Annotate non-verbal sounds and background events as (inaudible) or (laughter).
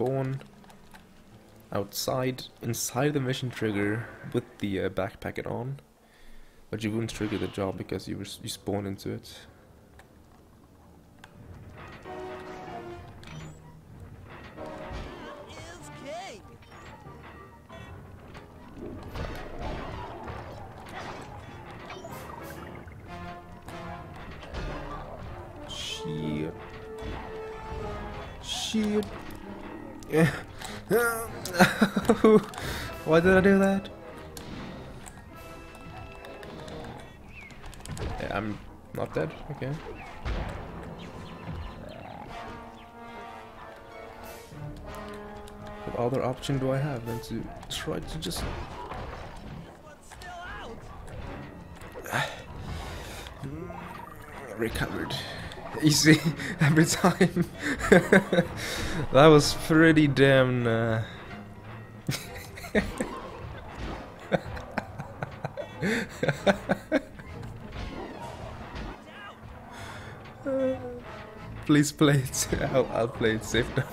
spawn outside, inside the mission trigger with the uh, backpack on. But you wouldn't trigger the job because you, were, you spawned into it. Shit. Shit. Why did I do that? Yeah, I'm not dead. Okay. What other option do I have than to try to just (sighs) recovered. (laughs) Easy every time. (laughs) that was pretty damn. Uh... (laughs) Please play it. I'll, I'll play it safe now.